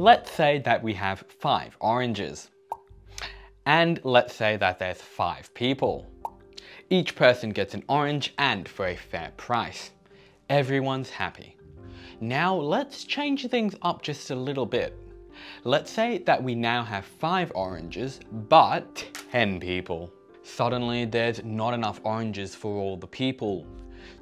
Let's say that we have five oranges. And let's say that there's five people. Each person gets an orange and for a fair price. Everyone's happy. Now let's change things up just a little bit. Let's say that we now have five oranges, but 10 people. Suddenly there's not enough oranges for all the people.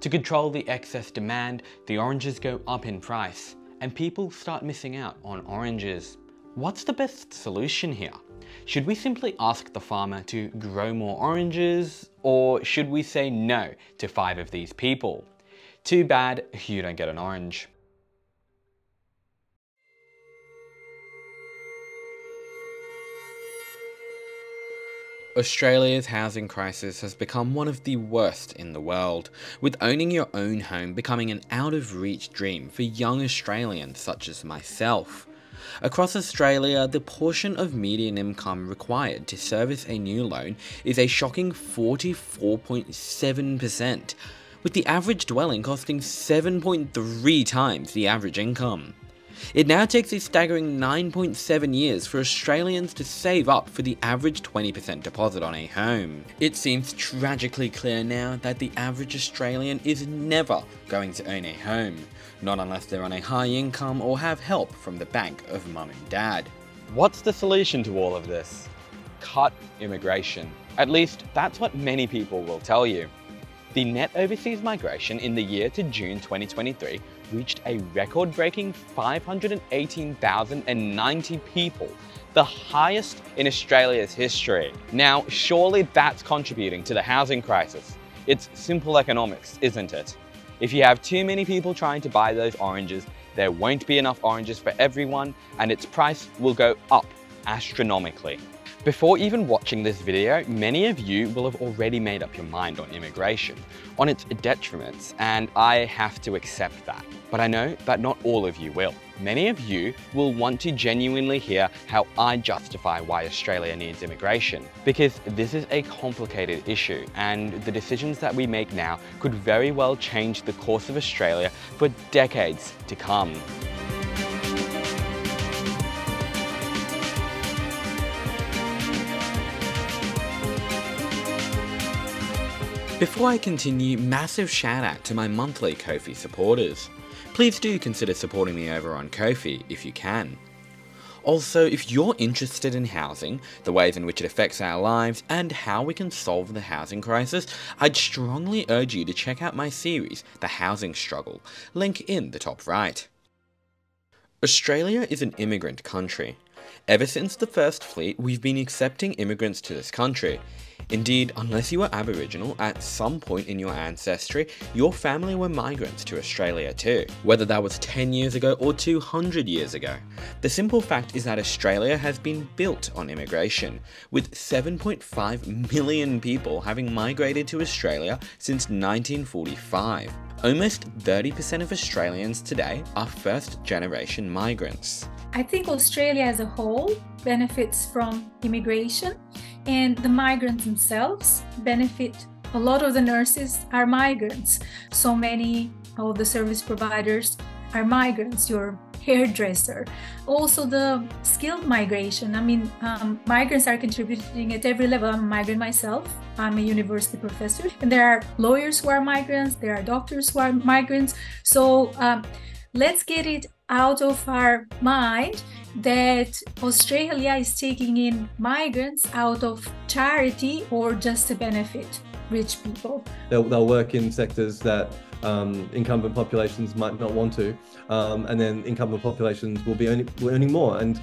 To control the excess demand, the oranges go up in price and people start missing out on oranges. What's the best solution here? Should we simply ask the farmer to grow more oranges or should we say no to five of these people? Too bad you don't get an orange. Australia's housing crisis has become one of the worst in the world, with owning your own home becoming an out of reach dream for young Australians such as myself. Across Australia, the portion of median income required to service a new loan is a shocking 44.7%, with the average dwelling costing 7.3 times the average income. It now takes a staggering 9.7 years for Australians to save up for the average 20% deposit on a home. It seems tragically clear now that the average Australian is never going to own a home, not unless they're on a high income or have help from the bank of mum and dad. What's the solution to all of this? Cut immigration. At least that's what many people will tell you. The net overseas migration in the year to June 2023 reached a record-breaking 518,090 people, the highest in Australia's history. Now, surely that's contributing to the housing crisis. It's simple economics, isn't it? If you have too many people trying to buy those oranges, there won't be enough oranges for everyone and its price will go up astronomically. Before even watching this video, many of you will have already made up your mind on immigration, on its detriments, and I have to accept that. But I know that not all of you will. Many of you will want to genuinely hear how I justify why Australia needs immigration, because this is a complicated issue and the decisions that we make now could very well change the course of Australia for decades to come. Before I continue, massive shout out to my monthly Ko-fi supporters. Please do consider supporting me over on Ko-fi if you can. Also, if you're interested in housing, the ways in which it affects our lives, and how we can solve the housing crisis, I'd strongly urge you to check out my series, The Housing Struggle, link in the top right. Australia is an immigrant country. Ever since the First Fleet, we've been accepting immigrants to this country, Indeed, unless you were Aboriginal, at some point in your ancestry, your family were migrants to Australia too, whether that was 10 years ago or 200 years ago. The simple fact is that Australia has been built on immigration, with 7.5 million people having migrated to Australia since 1945. Almost 30% of Australians today are first generation migrants. I think Australia as a whole benefits from immigration and the migrants themselves benefit. A lot of the nurses are migrants. So many of the service providers are migrants, your hairdresser. Also, the skilled migration. I mean, um, migrants are contributing at every level. I'm a migrant myself. I'm a university professor. And there are lawyers who are migrants, there are doctors who are migrants. So um, let's get it out of our mind that Australia is taking in migrants out of charity or just to benefit rich people. They'll, they'll work in sectors that um, incumbent populations might not want to, um, and then incumbent populations will be earning, earning more and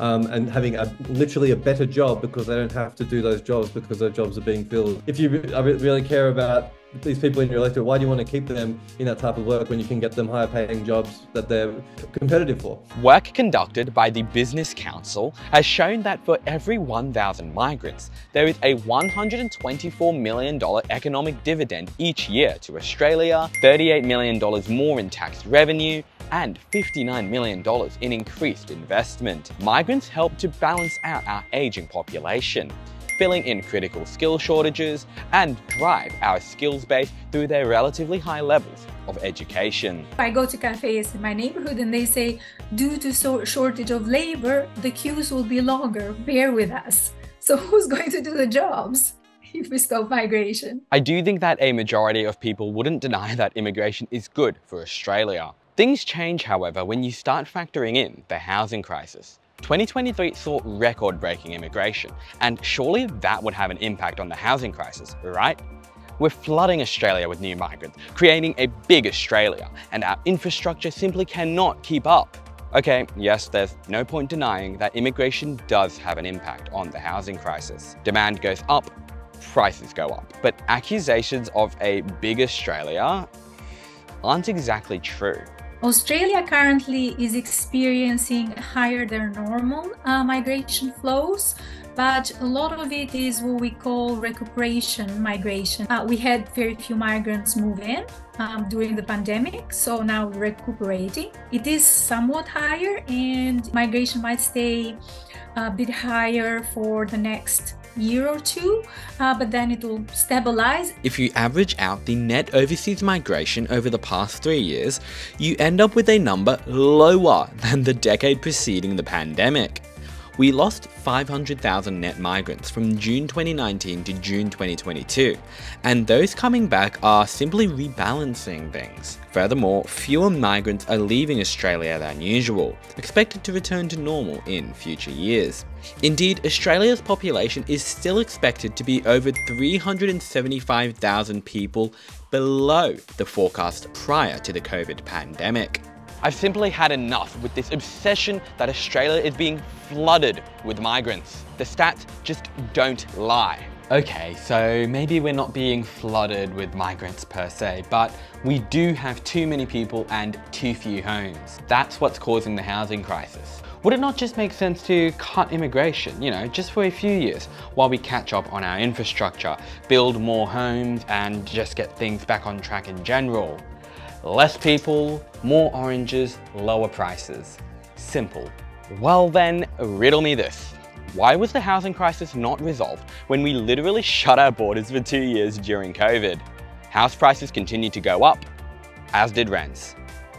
um, and having a, literally a better job because they don't have to do those jobs because those jobs are being filled. If you really care about these people in your electorate, why do you want to keep them in that type of work when you can get them higher paying jobs that they're competitive for? Work conducted by the Business Council has shown that for every 1,000 migrants, there is a $124 million economic dividend each year to Australia, $38 million more in tax revenue, and $59 million in increased investment. Migrants help to balance out our aging population. Filling in critical skill shortages, and drive our skills base through their relatively high levels of education. I go to cafes in my neighborhood and they say, due to so shortage of labor, the queues will be longer. Bear with us. So who's going to do the jobs? if we stop migration. I do think that a majority of people wouldn't deny that immigration is good for Australia. Things change, however, when you start factoring in the housing crisis. 2023 saw record-breaking immigration, and surely that would have an impact on the housing crisis, right? We're flooding Australia with new migrants, creating a big Australia, and our infrastructure simply cannot keep up. Okay, yes, there's no point denying that immigration does have an impact on the housing crisis. Demand goes up, prices go up. But accusations of a big Australia aren't exactly true. Australia currently is experiencing higher than normal uh, migration flows, but a lot of it is what we call recuperation migration. Uh, we had very few migrants move in um, during the pandemic, so now recuperating. It is somewhat higher, and migration might stay a bit higher for the next year or two, uh, but then it will stabilize. If you average out the net overseas migration over the past three years, you end up with a number lower than the decade preceding the pandemic. We lost 500,000 net migrants from June 2019 to June 2022, and those coming back are simply rebalancing things. Furthermore, fewer migrants are leaving Australia than usual, expected to return to normal in future years. Indeed, Australia's population is still expected to be over 375,000 people below the forecast prior to the COVID pandemic. I've simply had enough with this obsession that Australia is being flooded with migrants. The stats just don't lie. Okay, so maybe we're not being flooded with migrants per se, but we do have too many people and too few homes. That's what's causing the housing crisis. Would it not just make sense to cut immigration, you know, just for a few years while we catch up on our infrastructure, build more homes and just get things back on track in general? Less people, more oranges, lower prices. Simple. Well then, riddle me this. Why was the housing crisis not resolved when we literally shut our borders for two years during COVID? House prices continued to go up, as did rents.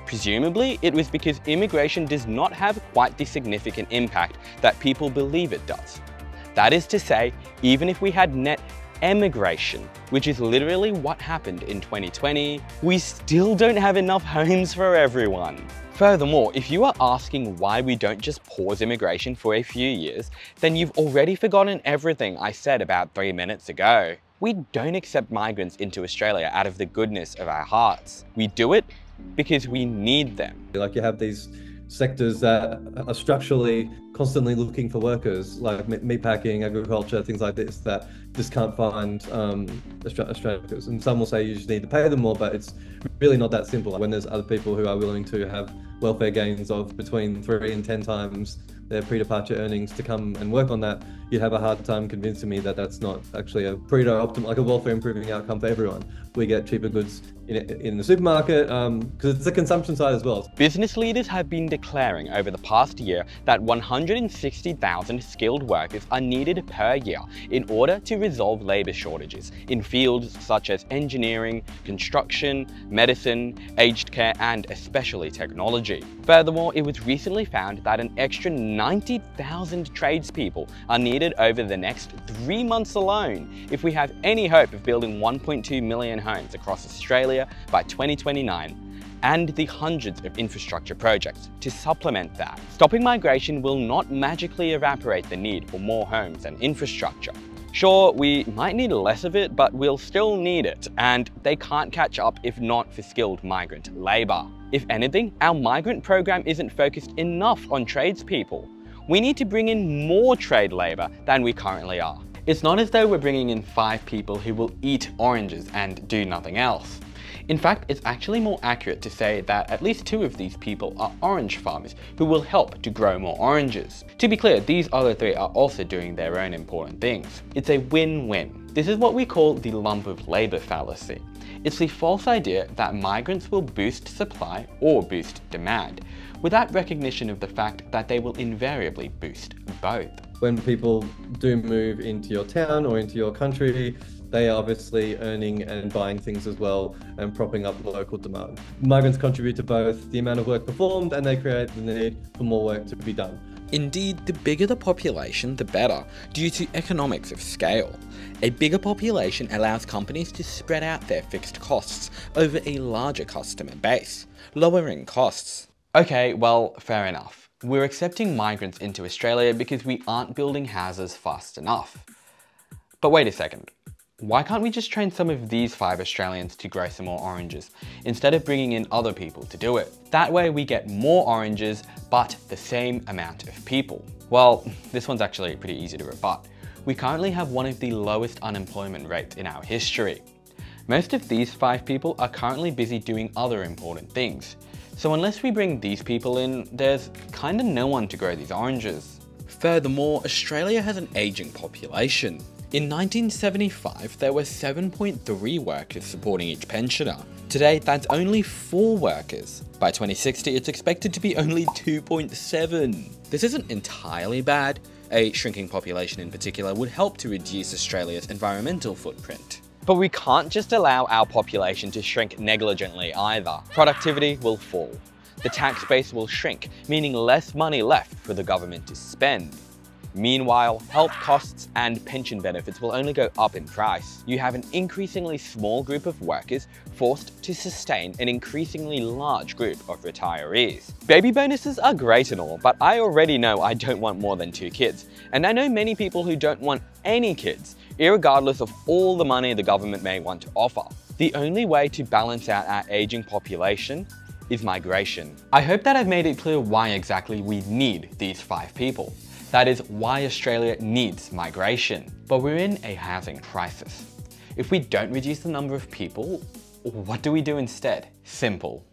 Presumably, it was because immigration does not have quite the significant impact that people believe it does. That is to say, even if we had net emigration, which is literally what happened in 2020, we still don't have enough homes for everyone. Furthermore, if you are asking why we don't just pause immigration for a few years, then you've already forgotten everything I said about three minutes ago. We don't accept migrants into Australia out of the goodness of our hearts. We do it because we need them. Like you have these sectors that are structurally constantly looking for workers, like meatpacking, agriculture, things like this, that just can't find um, Australian workers. And some will say you just need to pay them more, but it's really not that simple. When there's other people who are willing to have welfare gains of between three and 10 times their pre-departure earnings to come and work on that, you'd have a hard time convincing me that that's not actually a pretty optimal, like a welfare improving outcome for everyone. We get cheaper goods in, in the supermarket because um, it's a consumption side as well. Business leaders have been declaring over the past year that 160,000 skilled workers are needed per year in order to resolve labour shortages in fields such as engineering, construction, medicine, aged care and especially technology. Furthermore, it was recently found that an extra 90,000 tradespeople are needed over the next three months alone if we have any hope of building 1.2 million homes across Australia by 2029 and the hundreds of infrastructure projects to supplement that. Stopping migration will not magically evaporate the need for more homes and infrastructure. Sure, we might need less of it, but we'll still need it, and they can't catch up if not for skilled migrant labour. If anything, our migrant program isn't focused enough on tradespeople. We need to bring in more trade labour than we currently are. It's not as though we're bringing in five people who will eat oranges and do nothing else. In fact, it's actually more accurate to say that at least two of these people are orange farmers who will help to grow more oranges. To be clear, these other three are also doing their own important things. It's a win-win. This is what we call the lump of labour fallacy. It's the false idea that migrants will boost supply or boost demand, without recognition of the fact that they will invariably boost both. when people do move into your town or into your country, they are obviously earning and buying things as well and propping up local demand. Migrants contribute to both the amount of work performed and they create the need for more work to be done. Indeed, the bigger the population, the better, due to economics of scale. A bigger population allows companies to spread out their fixed costs over a larger customer base, lowering costs. Okay, well, fair enough. We're accepting migrants into Australia because we aren't building houses fast enough. But wait a second, why can't we just train some of these five Australians to grow some more oranges, instead of bringing in other people to do it? That way we get more oranges, but the same amount of people. Well, this one's actually pretty easy to rebut. We currently have one of the lowest unemployment rates in our history. Most of these five people are currently busy doing other important things. So unless we bring these people in, there's kinda no one to grow these oranges. Furthermore, Australia has an aging population. In 1975, there were 7.3 workers supporting each pensioner. Today, that's only 4 workers. By 2060, it's expected to be only 2.7. This isn't entirely bad. A shrinking population in particular would help to reduce Australia's environmental footprint. But we can't just allow our population to shrink negligently either. Productivity will fall. The tax base will shrink, meaning less money left for the government to spend. Meanwhile, health costs and pension benefits will only go up in price. You have an increasingly small group of workers forced to sustain an increasingly large group of retirees. Baby bonuses are great and all, but I already know I don't want more than two kids. And I know many people who don't want any kids, regardless of all the money the government may want to offer. The only way to balance out our aging population is migration. I hope that I've made it clear why exactly we need these five people. That is why Australia needs migration. But we're in a housing crisis. If we don't reduce the number of people, what do we do instead? Simple.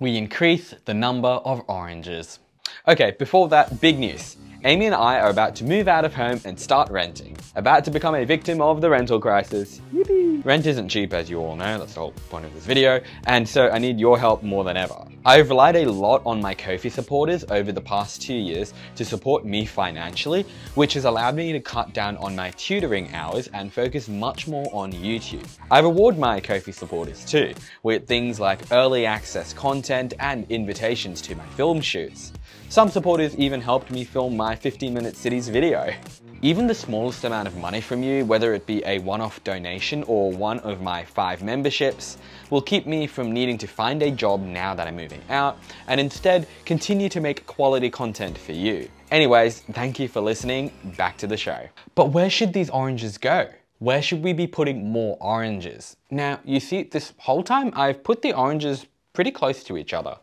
We increase the number of oranges. Okay, before that, big news. Amy and I are about to move out of home and start renting. About to become a victim of the rental crisis. Yippee! Rent isn't cheap as you all know, that's the whole point of this video, and so I need your help more than ever. I've relied a lot on my Ko-fi supporters over the past two years to support me financially, which has allowed me to cut down on my tutoring hours and focus much more on YouTube. I reward my Ko-fi supporters too, with things like early access content and invitations to my film shoots. Some supporters even helped me film my 15 minute cities video. Even the smallest amount of money from you, whether it be a one-off donation or one of my five memberships, will keep me from needing to find a job now that I'm moving out, and instead continue to make quality content for you. Anyways, thank you for listening, back to the show. But where should these oranges go? Where should we be putting more oranges? Now, you see, this whole time I've put the oranges pretty close to each other.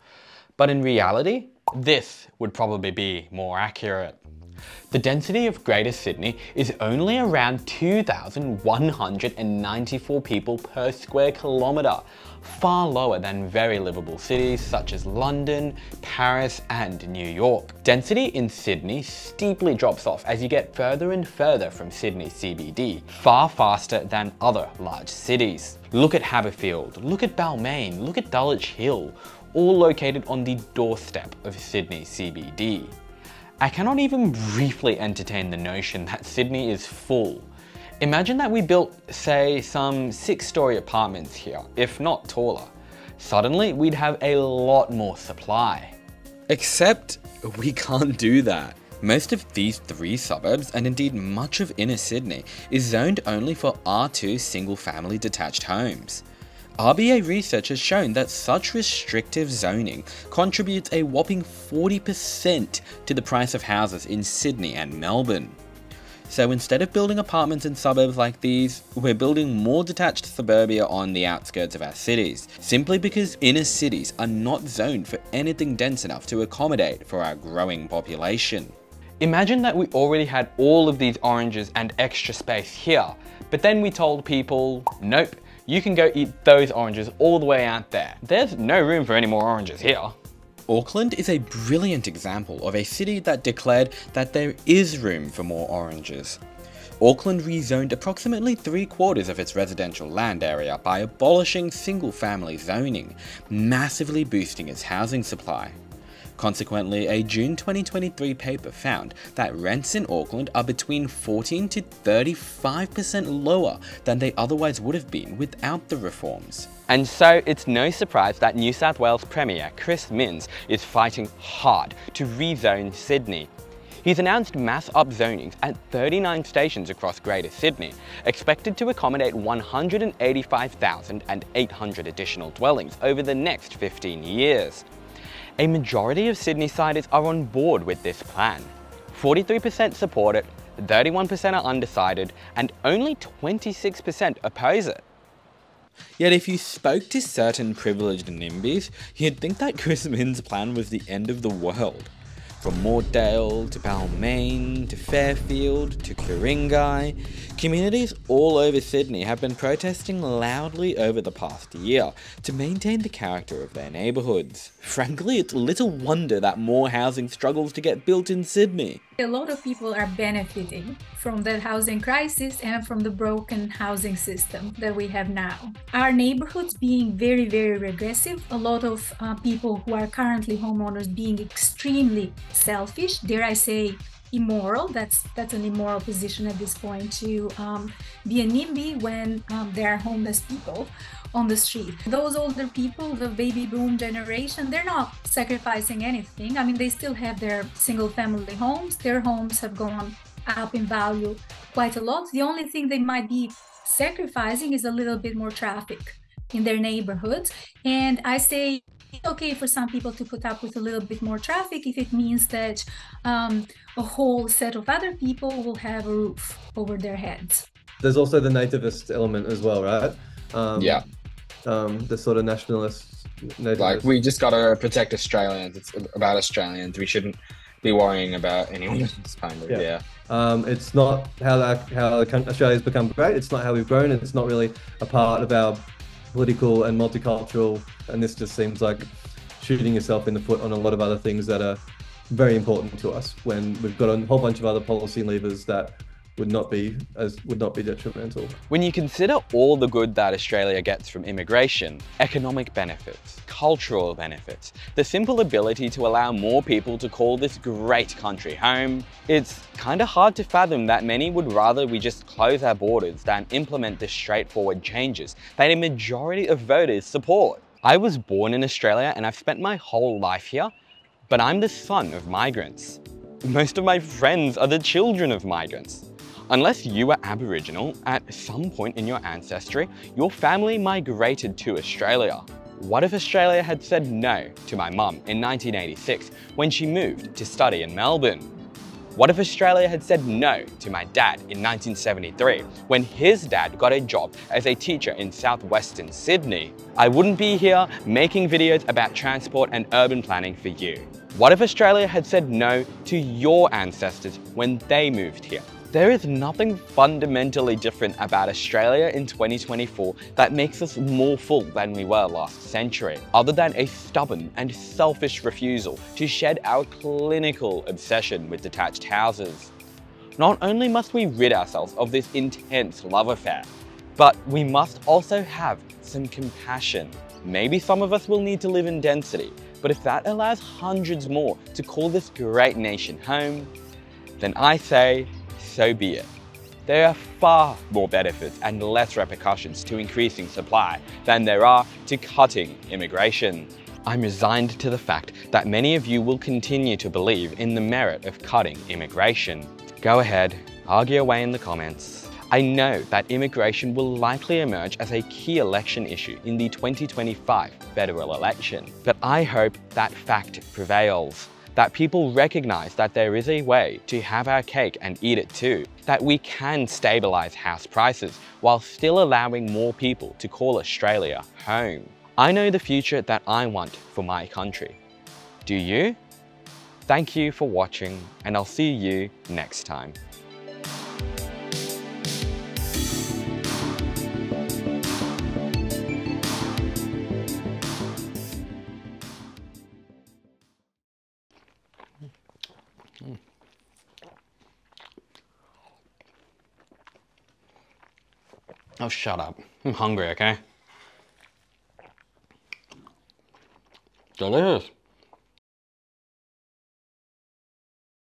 But in reality, this would probably be more accurate. The density of Greater Sydney is only around 2,194 people per square kilometre, far lower than very livable cities such as London, Paris and New York. Density in Sydney steeply drops off as you get further and further from Sydney CBD, far faster than other large cities. Look at Haberfield, look at Balmain, look at Dulwich Hill, all located on the doorstep of Sydney CBD. I cannot even briefly entertain the notion that Sydney is full. Imagine that we built, say, some six-story apartments here, if not taller. Suddenly, we'd have a lot more supply. Except, we can't do that. Most of these three suburbs, and indeed much of inner Sydney, is zoned only for R2 single family detached homes. RBA research has shown that such restrictive zoning contributes a whopping 40% to the price of houses in Sydney and Melbourne. So instead of building apartments in suburbs like these, we're building more detached suburbia on the outskirts of our cities, simply because inner cities are not zoned for anything dense enough to accommodate for our growing population. Imagine that we already had all of these oranges and extra space here, but then we told people, nope, you can go eat those oranges all the way out there. There's no room for any more oranges here. Auckland is a brilliant example of a city that declared that there is room for more oranges. Auckland rezoned approximately three quarters of its residential land area by abolishing single family zoning, massively boosting its housing supply. Consequently, a June 2023 paper found that rents in Auckland are between 14 to 35% lower than they otherwise would have been without the reforms. And so it's no surprise that New South Wales Premier Chris Minns is fighting hard to rezone Sydney. He's announced mass upzonings at 39 stations across Greater Sydney, expected to accommodate 185,800 additional dwellings over the next 15 years. A majority of Sydney-siders are on board with this plan. 43% support it, 31% are undecided, and only 26% oppose it. Yet if you spoke to certain privileged NIMBYs, you'd think that Chris Minns' plan was the end of the world. From Mortdale to Balmain to Fairfield to Ku-ring-gai, communities all over Sydney have been protesting loudly over the past year to maintain the character of their neighbourhoods. Frankly, it's little wonder that more housing struggles to get built in Sydney. A lot of people are benefiting from the housing crisis and from the broken housing system that we have now. Our neighborhoods being very, very regressive, a lot of uh, people who are currently homeowners being extremely selfish, dare I say, immoral. That's that's an immoral position at this point to um, be a NIMBY when um, there are homeless people on the street. Those older people, the baby boom generation, they're not sacrificing anything. I mean, they still have their single family homes. Their homes have gone up in value quite a lot. The only thing they might be sacrificing is a little bit more traffic in their neighborhoods. And I say it's okay for some people to put up with a little bit more traffic if it means that um, a whole set of other people will have a roof over their heads. There's also the nativist element as well, right? Um, yeah um, the sort of nationalists. Like we just got to protect Australians. It's about Australians. We shouldn't be worrying about anyone else. Kind of, yeah. yeah. Um, it's not how that, how Australia's become great. It's not how we've grown. It's not really a part of our political and multicultural. And this just seems like shooting yourself in the foot on a lot of other things that are very important to us when we've got a whole bunch of other policy levers that would not be as would not be detrimental. When you consider all the good that Australia gets from immigration, economic benefits, cultural benefits, the simple ability to allow more people to call this great country home, it's kind of hard to fathom that many would rather we just close our borders than implement the straightforward changes that a majority of voters support. I was born in Australia and I've spent my whole life here, but I'm the son of migrants. Most of my friends are the children of migrants. Unless you were Aboriginal, at some point in your ancestry, your family migrated to Australia. What if Australia had said no to my mum in 1986 when she moved to study in Melbourne? What if Australia had said no to my dad in 1973 when his dad got a job as a teacher in southwestern Sydney? I wouldn't be here making videos about transport and urban planning for you. What if Australia had said no to your ancestors when they moved here? There is nothing fundamentally different about Australia in 2024 that makes us more full than we were last century, other than a stubborn and selfish refusal to shed our clinical obsession with detached houses. Not only must we rid ourselves of this intense love affair, but we must also have some compassion. Maybe some of us will need to live in density, but if that allows hundreds more to call this great nation home, then I say so be it. There are far more benefits and less repercussions to increasing supply than there are to cutting immigration. I'm resigned to the fact that many of you will continue to believe in the merit of cutting immigration. Go ahead, argue away in the comments. I know that immigration will likely emerge as a key election issue in the 2025 federal election, but I hope that fact prevails that people recognize that there is a way to have our cake and eat it too, that we can stabilize house prices while still allowing more people to call Australia home. I know the future that I want for my country. Do you? Thank you for watching and I'll see you next time. Oh, shut up. I'm hungry, okay? Delicious.